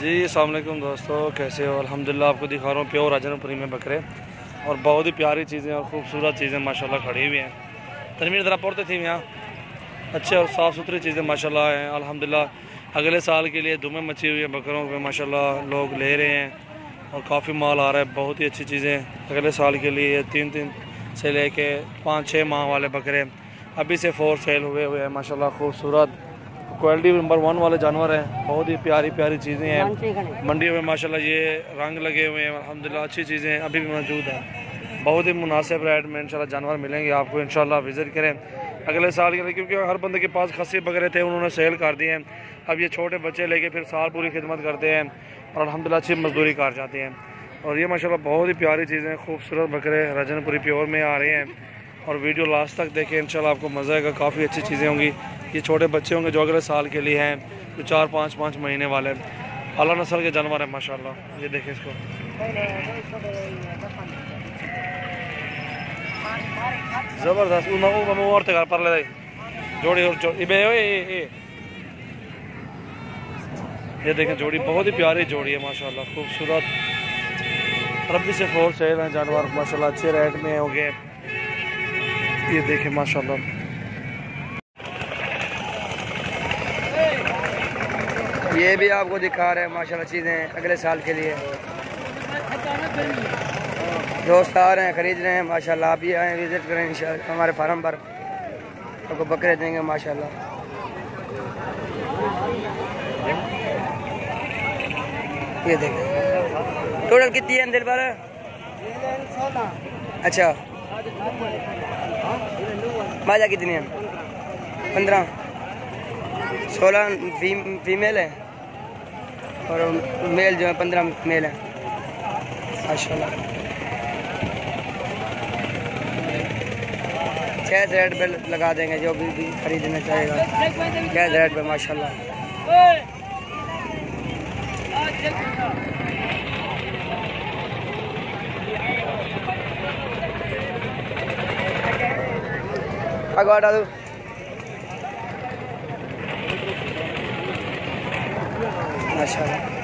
جی السلام علیکم دوستو، کیسے ہو؟ الحمدللہ، آپ کو دکھا رہا ہوں پیور راجن پوری میں بکرے۔ اور بہت ہی پیاری چیزیں اور خوبصورت چیزیں ماشاءاللہ کھڑی ہوئی ہیں۔ تنویر، ذرا پڑھتے تھیں یہاں۔ اچھے اور صاف ستھری چیزیں ماشاءاللہ ہیں۔ الحمدللہ، اگلے سال کے لیے دمیں مچی ہوئی ہیں بکروں پہ۔ ماشاءاللہ، لوگ لے رہے ہیں اور کافی مال آ رہا ہے۔ بہت ہی اچھی چیزیں۔ اگلے سال کے لیے تین تین سے لے کے پانچ چھ ماہ والے بکرے ابھی سے فور سیل ہوئے ہوئے ہیں۔ ماشاءاللہ، خوبصورت۔ کوالٹی نمبر ون والے جانور ہیں بہت ہی پیاری پیاری چیزیں ہیں۔ منڈی میں ماشاءاللہ یہ رنگ لگے ہوئے ہیں۔ الحمدللہ اچھی چیزیں ہیں۔ ابھی بھی موجود ہیں۔ بہت ہی مناسب ریٹ میں انشاءاللہ جانور ملیں گے آپ کو۔ انشاءاللہ وزٹ کریں۔ اگلے سال کے لیے کیونکہ ہر بندے کے پاس خصی بکرے تھے انہوں نے سیل کر دیے ہیں۔ اب یہ چھوٹے بچے لے کے پھر سال پوری خدمت کرتے ہیں اور الحمدللہ اچھی مزدوری کر جاتے ہیں۔ اور یہ ماشاءاللہ بہت ہی پیاری چیزیں خوبصورت بکرے رجن پوری پیور میں آ رہے ہیں۔ اور ویڈیو لاسٹ تک دیکھیں انشاءاللہ آپ کو مزہ آئے گا۔ کافی اچھی چیزیں ہوں گی۔ یہ چھوٹے بچے ہوں گے جو اگلے سال کے لیے ہیں، جو چار پانچ پانچ مہینے والے اعلیٰ نسل کے جانور ہیں، ماشاءاللہ۔ یہ دیکھیں اس کو۔ زبردست۔ پر لے جوڑی اور یہ دیکھیں، جوڑی بہت ہی پیاری جوڑی ہے، ماشاءاللہ۔ خوبصورت۔ ربی سے فور سیل ہیں، جانور، ماشاءاللہ، اچھے ریٹ میں ہوں گے یہ دیکھیں، ماشاءاللہ۔ یہ بھی آپ کو دکھا رہے ہیں، ماشاءاللہ چیزیں اگلے سال کے لیے۔ دوست آ رہے ہیں، خرید رہے ہیں، ماشاءاللہ آپ بھی آئیں، وزٹ کریں انشاءاللہ، ہمارے فارم پر۔ آپ کو بکرے دیں گے، ماشاءاللہ۔ یہ دیکھیں۔ ٹوٹل کتنی ہے دل پر اچھا۔ ماجا کتنی ہے؟ پندرہ۔ سولہ فیمیل ہے؟ اور میل جو ہے پندرہ میل ہے۔ ماشاء اللہ چھ ریٹ پہ لگا دیں گے جو بھی خریدنا چاہے گا۔ چھ ریٹ پہ ماشاء اللہ اگوا ہٹا دو ماشاء اللہ